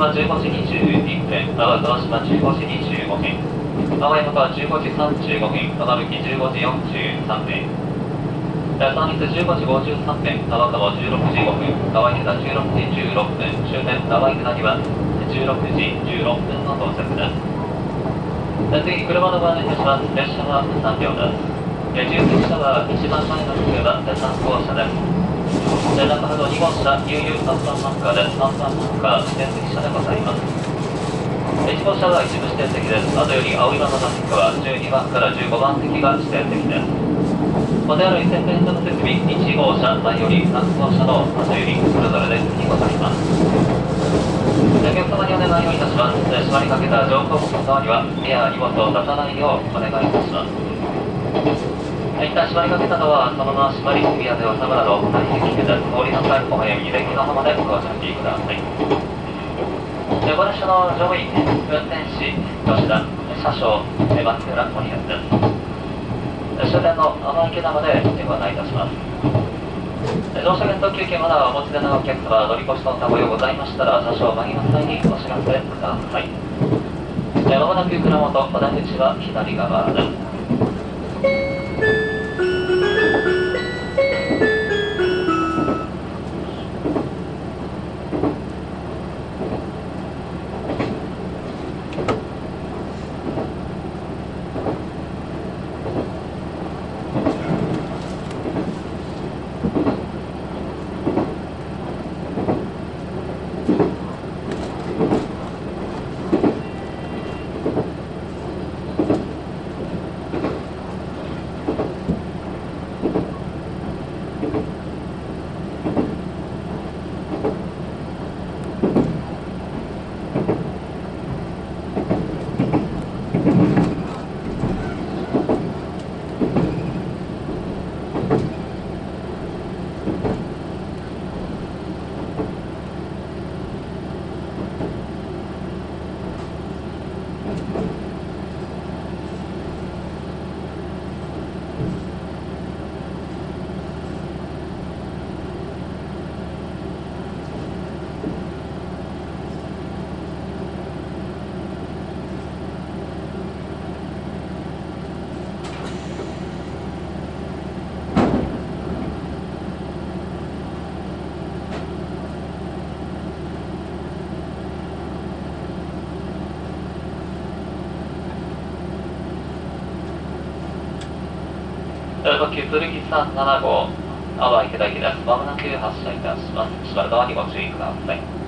島15時21分阿波川島15時25分青山川15時35分浜吹15時43分三密15時53分川川16時5分川池田16時16分終点川池田には16時16分の到着です次、車のご案内いたします。列車は3両です。重機車は一番前の車、3号車です。中ほど2号車、有有3番マンカーです。3番マンカー、指定席車でございます。1号車は一部指定席です。後より青色のマジックは12番から15番席が指定席です。こである線変の設備、1号車、前より3号車の後よりそれぞれでにございます。お客様にお願いをいたします。閉まりかけた乗降口側にはエア荷物を出さないようお願いいたします。一旦閉まりかけたのはそのまま閉まり、ビアで収まるなど、大変危険です。お降りの際、お早めに電気の浜でご着席ください。ご列車の乗務員、運転士、吉田、車掌、松村森康です。終点の天池田までご案内いたします。乗車券特急券まだお持ちでないお客様乗り越しのご用ございましたら少々間に合際にお知らせくださいまもなく倉本小田口は左側です特急鶴木375号、淡池田駅です。まもなく発車い。たします。しばらくはご注意ください。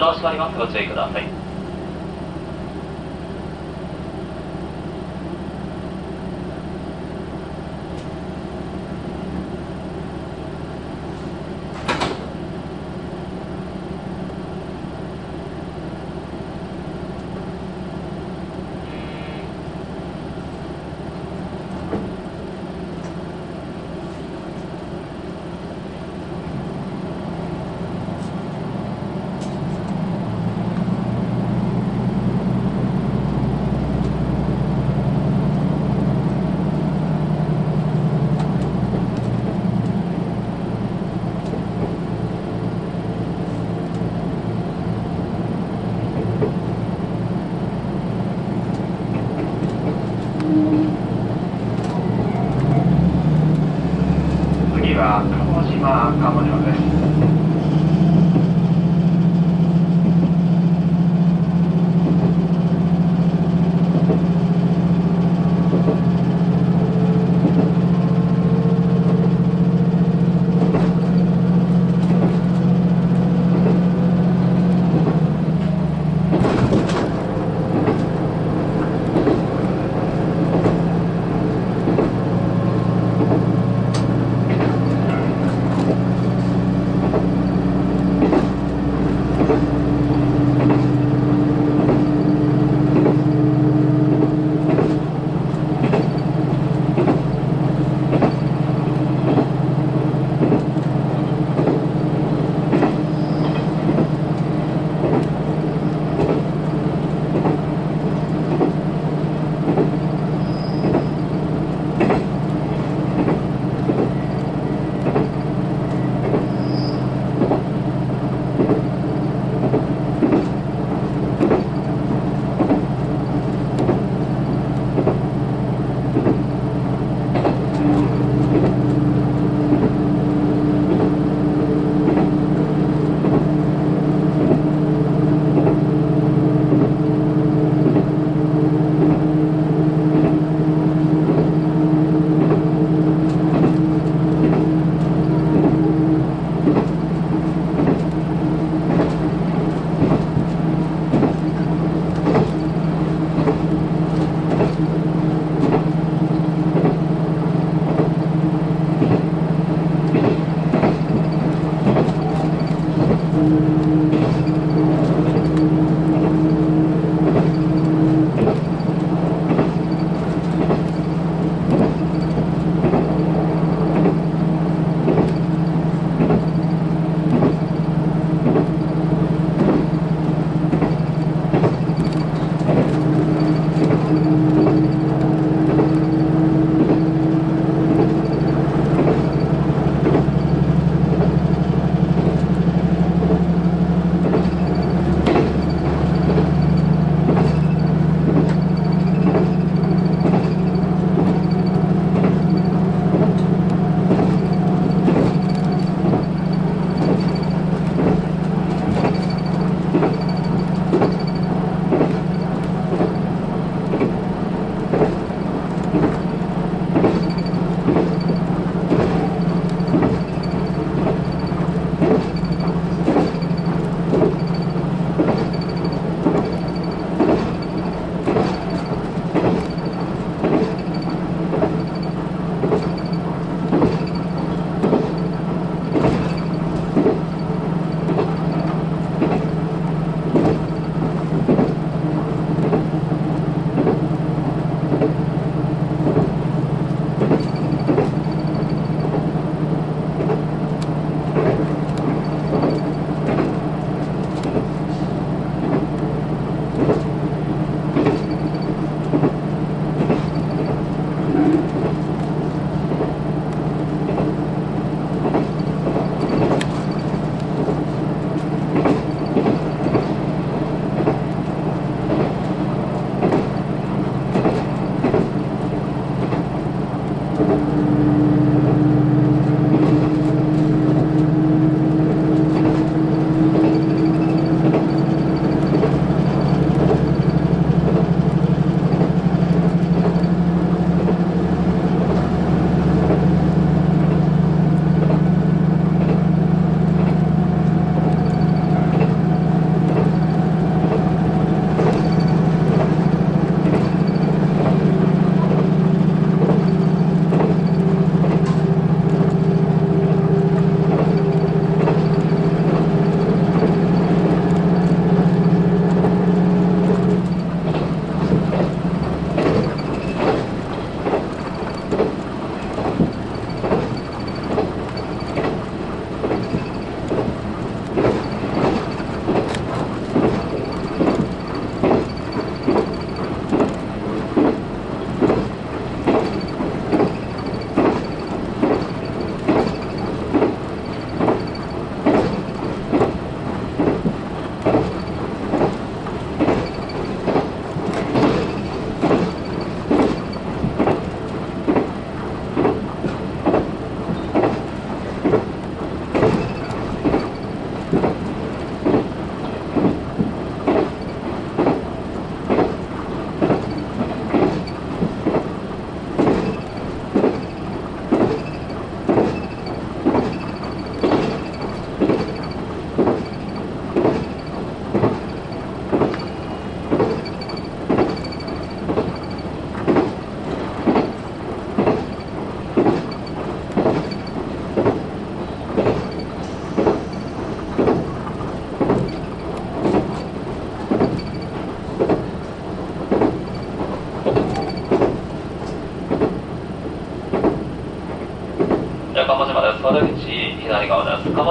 よろしくお願いしますご注意ください。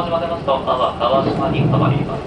島出ますと、阿波川島に停まります。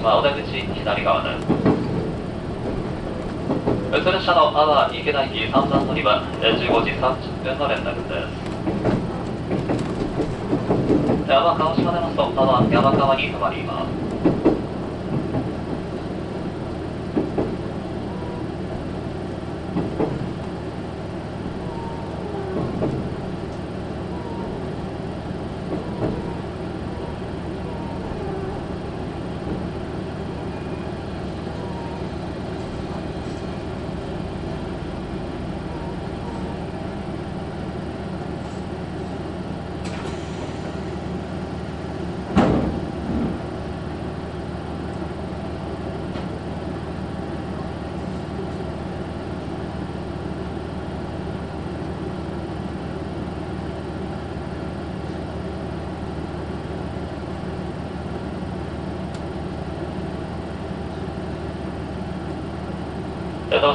島お出口左側です。うつ列車の阿波池田駅三段乗りは15時30分の連絡です。阿波川島出ますと阿波山川に止まります。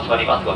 座ります。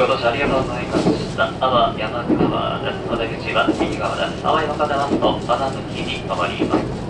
ご乗車ありがとうございました。阿波山川です。お出口は右側です。阿波山からますと、バナ抜きに止まります。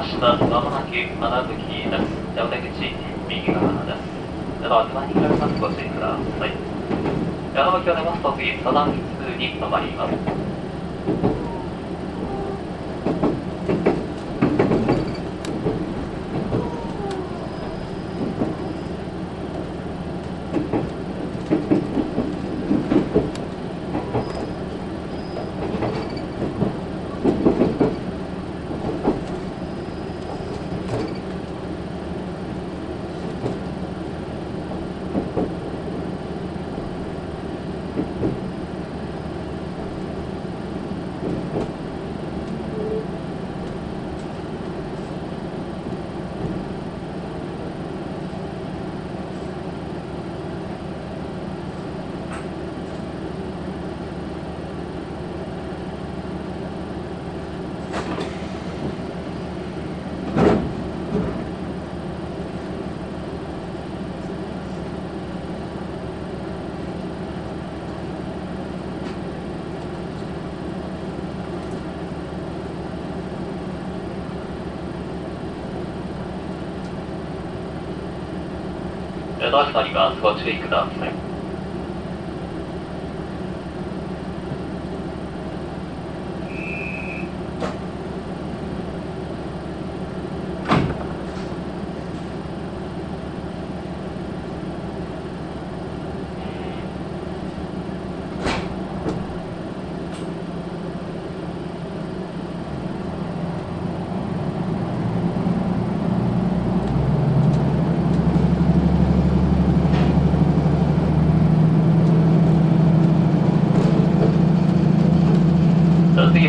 ました。まもなく穴吹きです。お出口右側です。では、手前に広げますご注意ください。穴吹きを出ますと次、サダン2に止まります。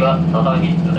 はサダン3つ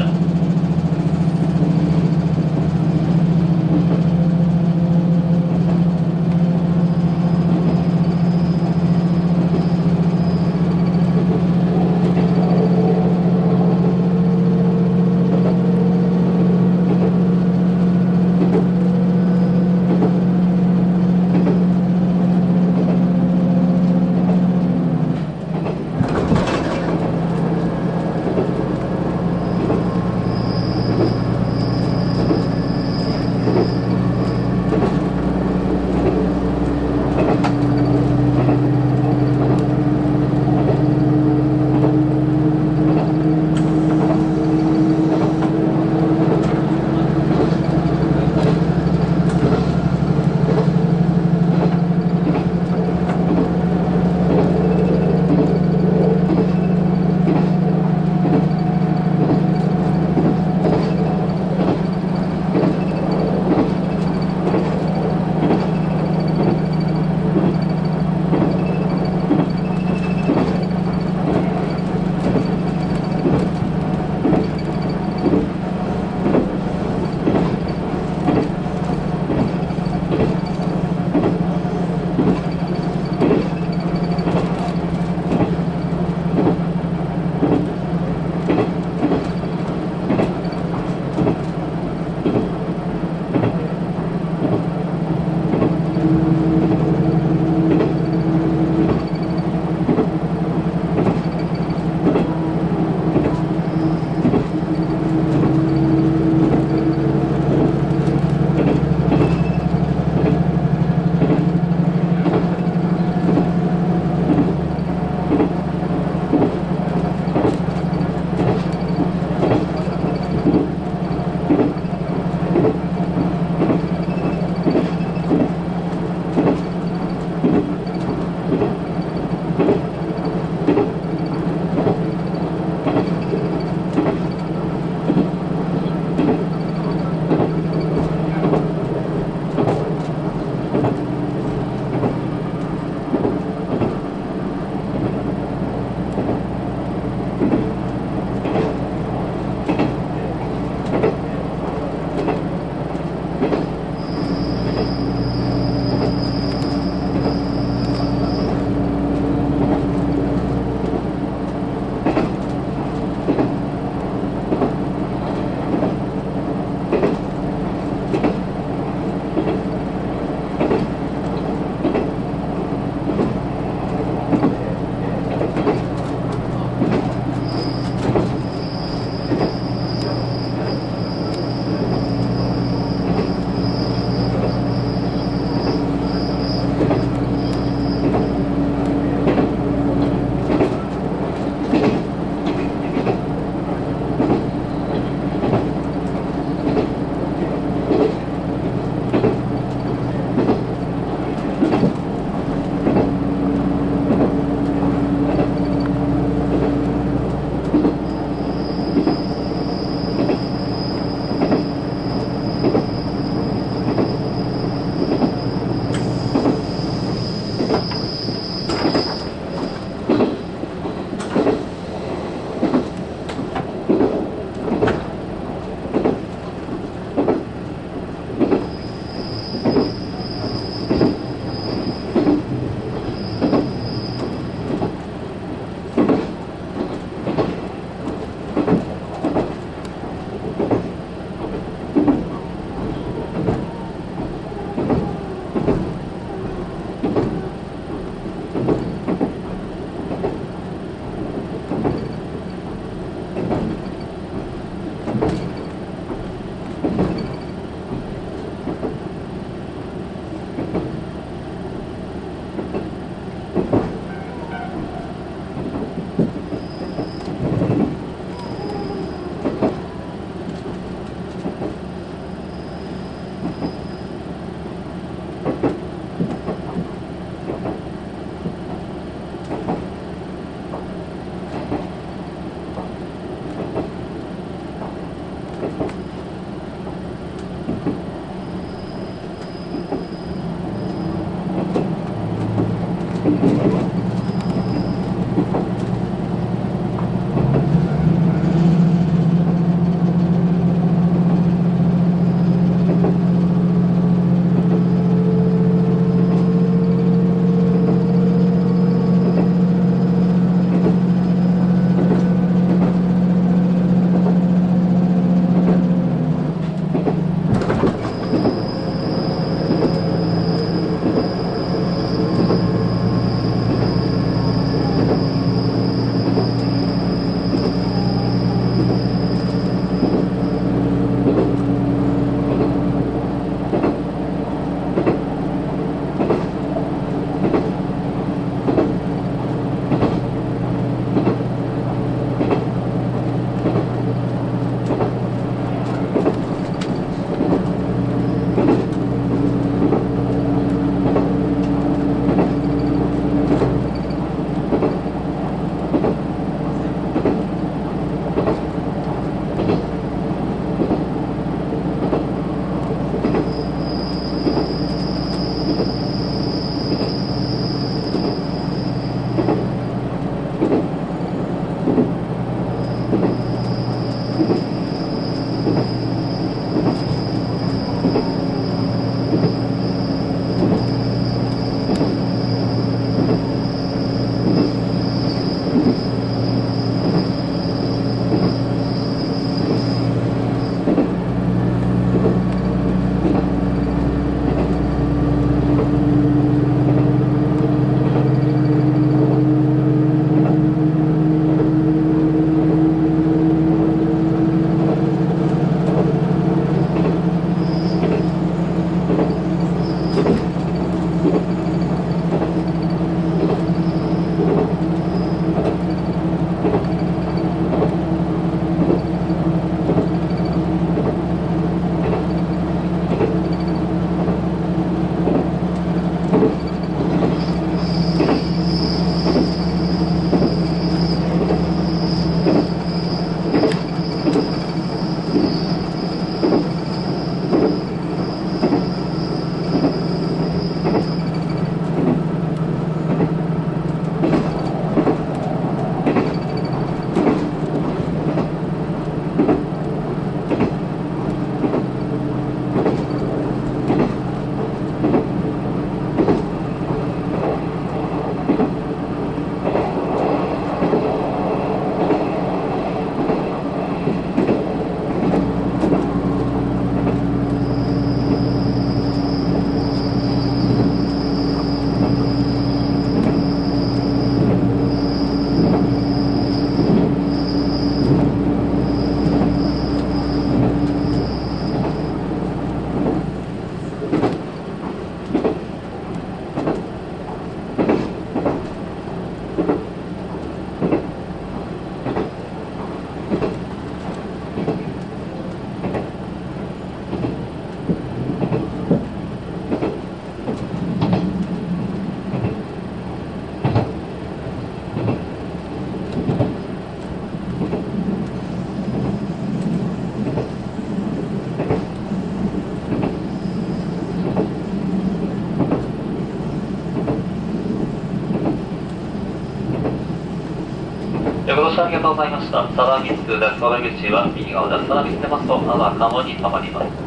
ありがとうございました。サバーミス通です。窓口は右側です。サバーミス出ますと、まだカモに止まります。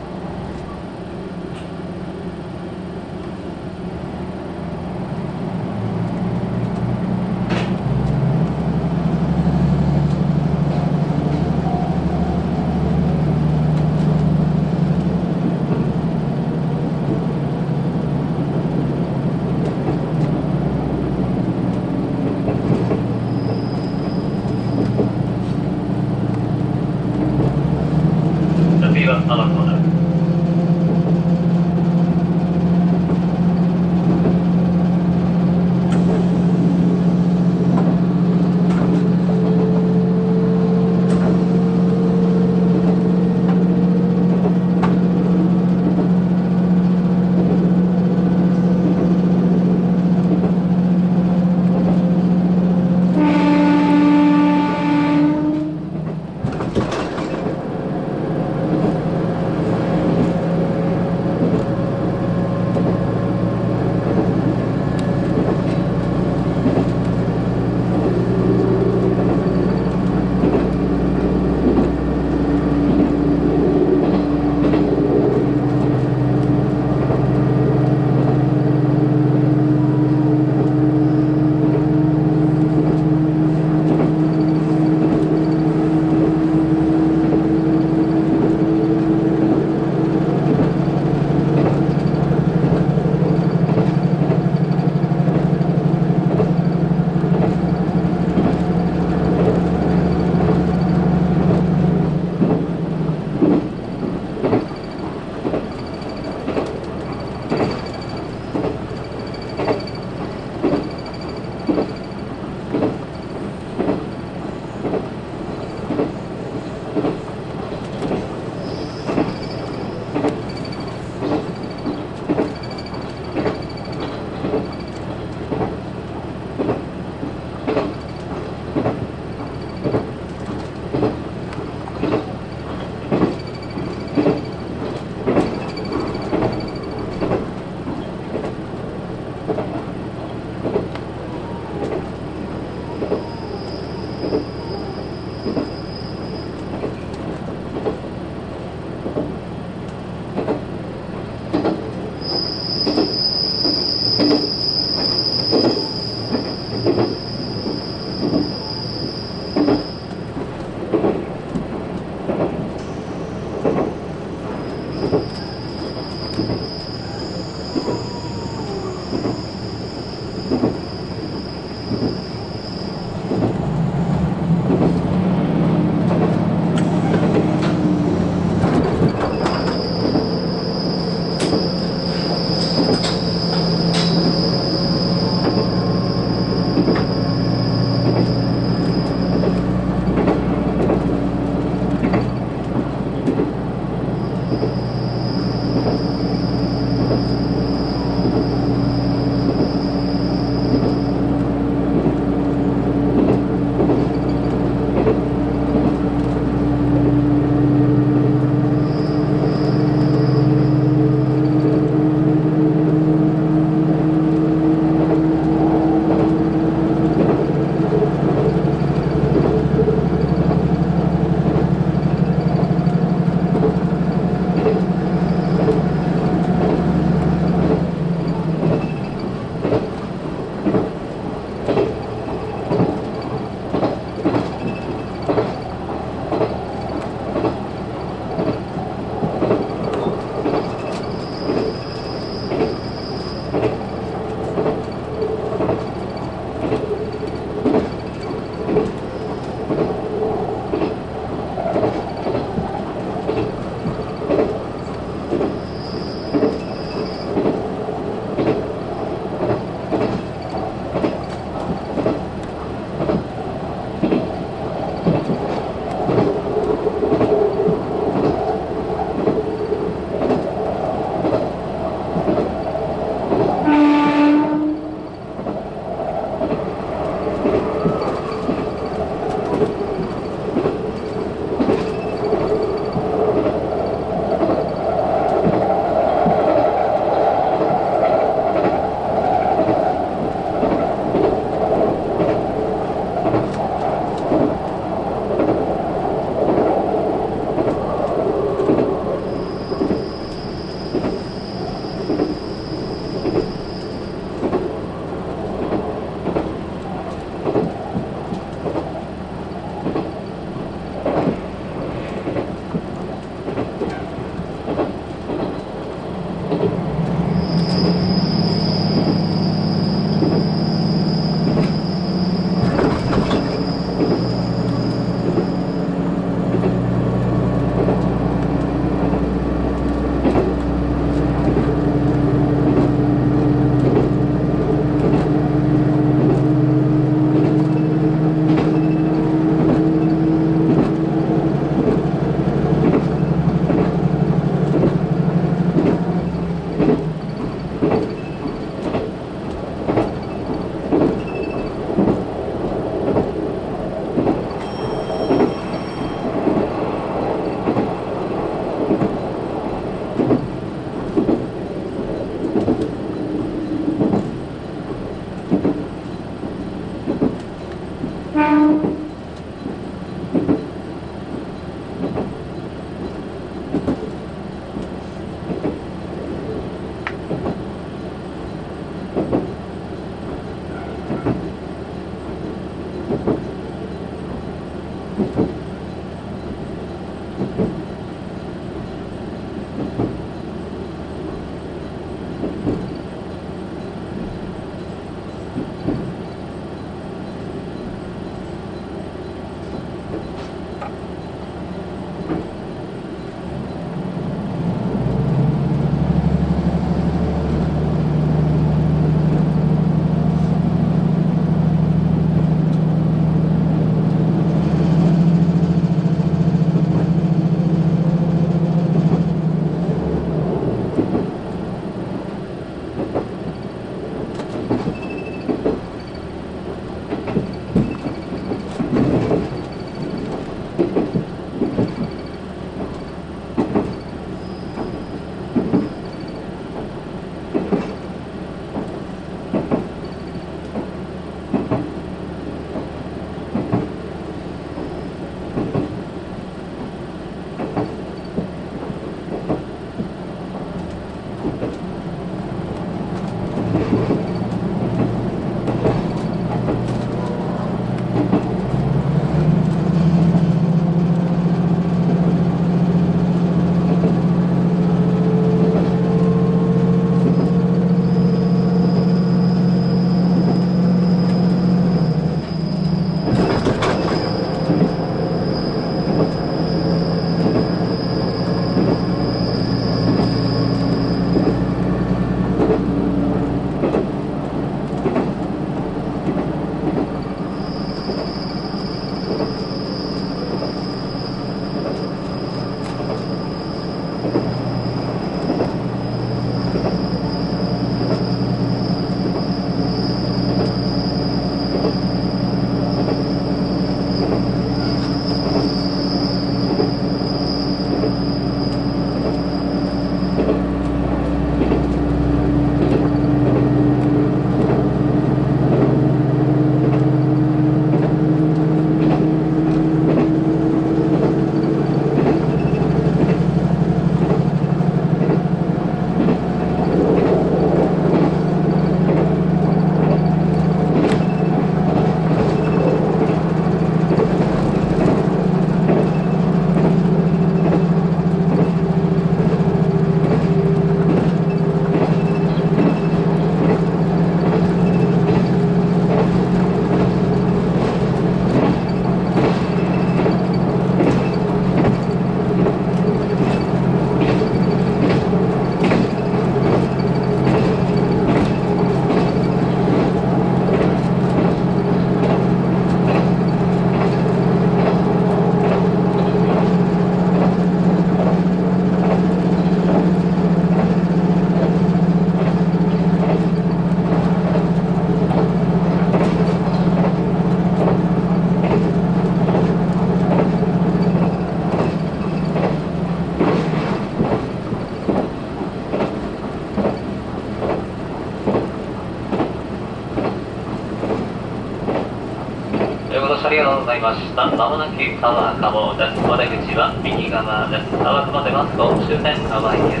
ざいました。まもなく川鴨です。お出口は右側です。タワーまでますと終点川池田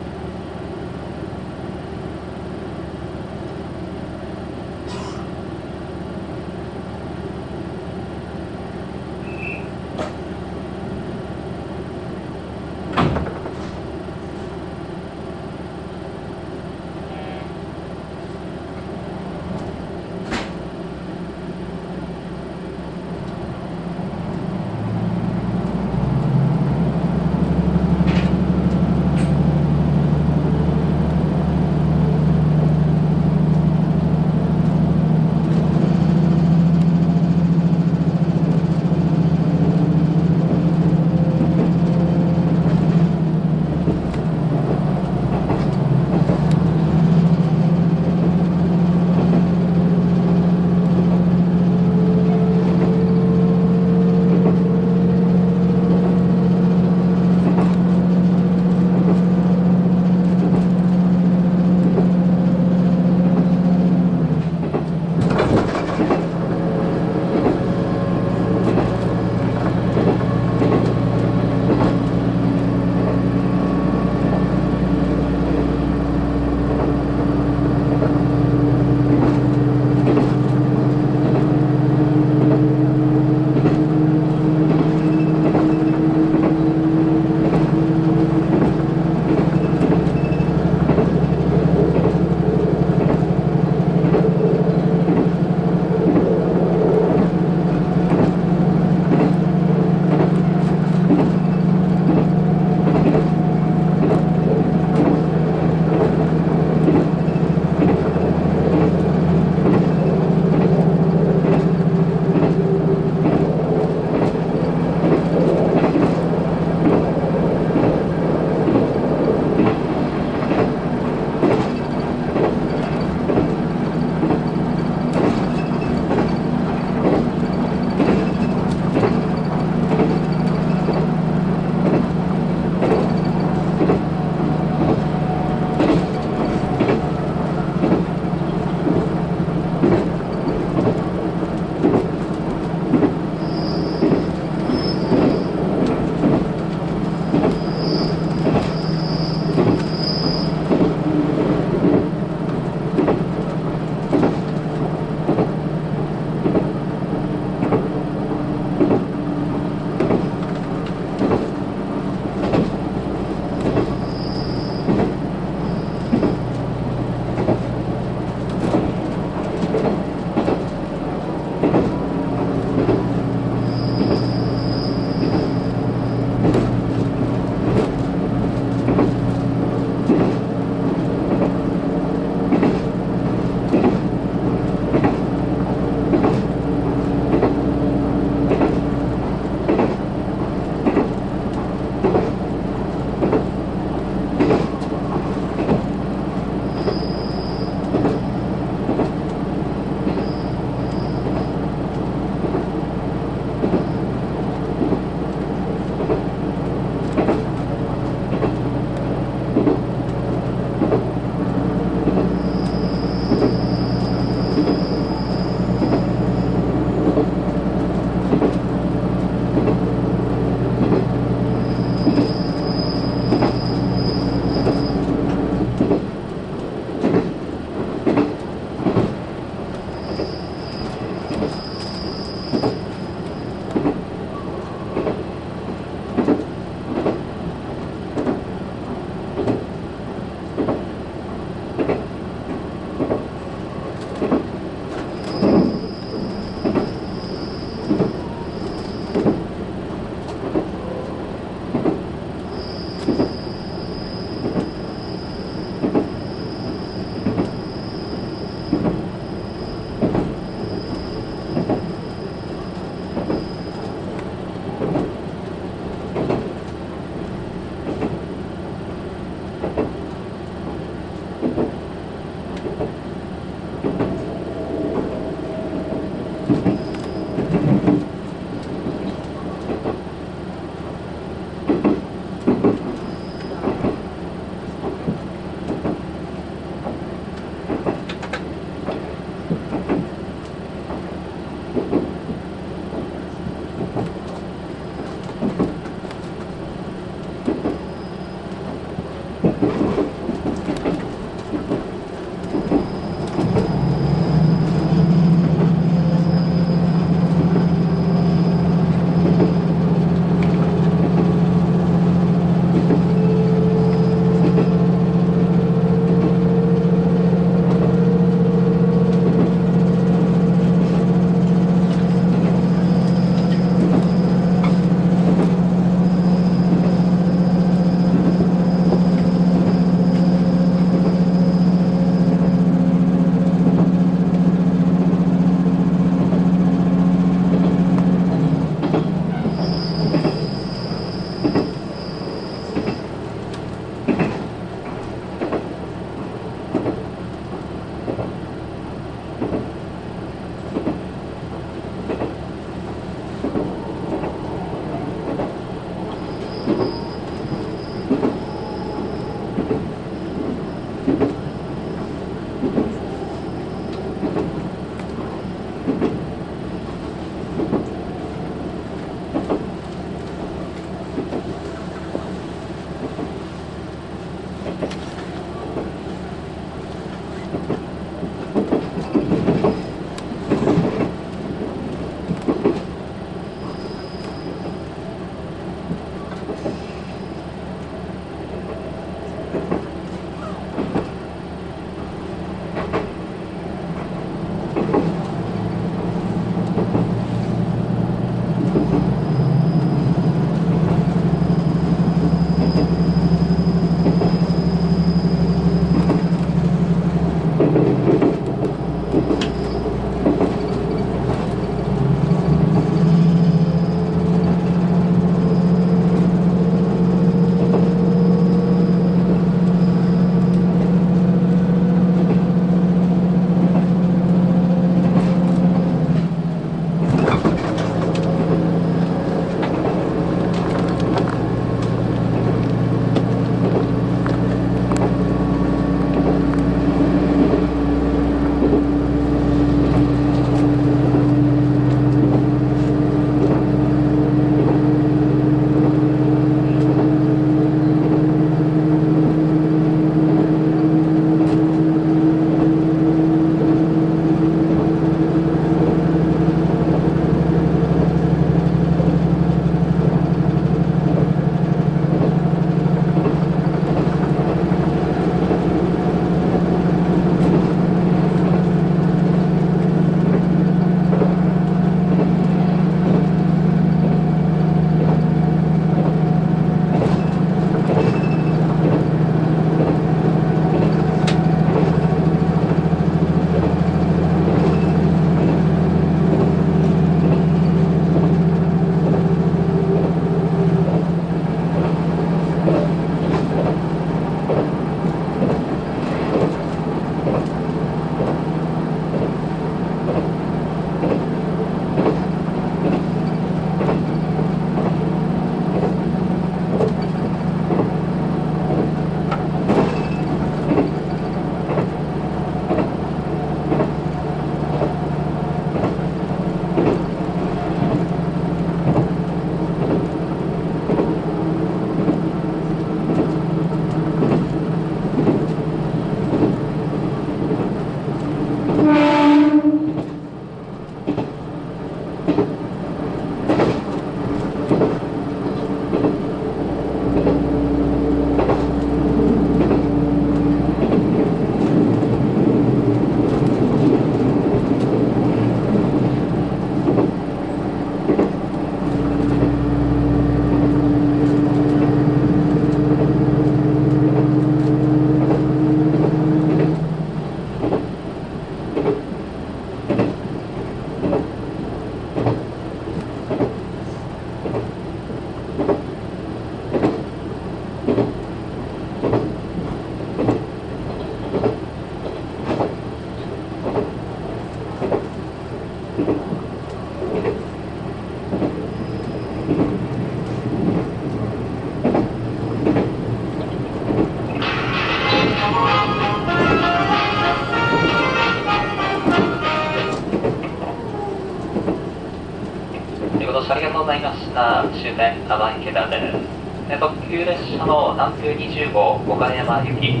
終点阿波池田です特急列車の南風20号岡山行き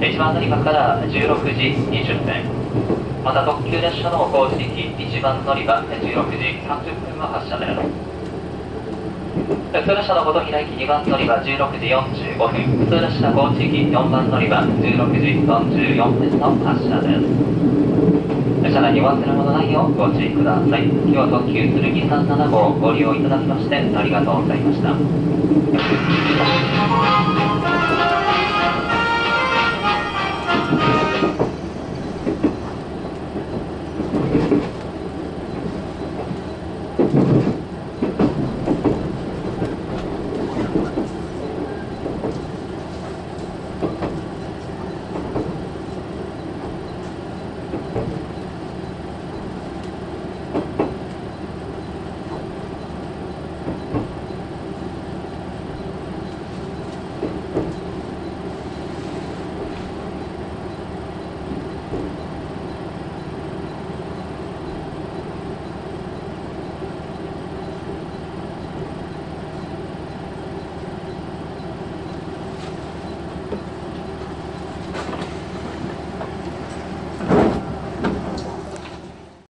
1番乗り場から16時20分また特急列車の高知行き1番乗り場16時30分の発車です。普通列車の琴平駅2番乗り場16時45分。普通列車高知行き4番乗り場16時44分の発車です。車内にお忘れ物ないようご注意ください。今日特急剣375をご利用いただきましてありがとうございました。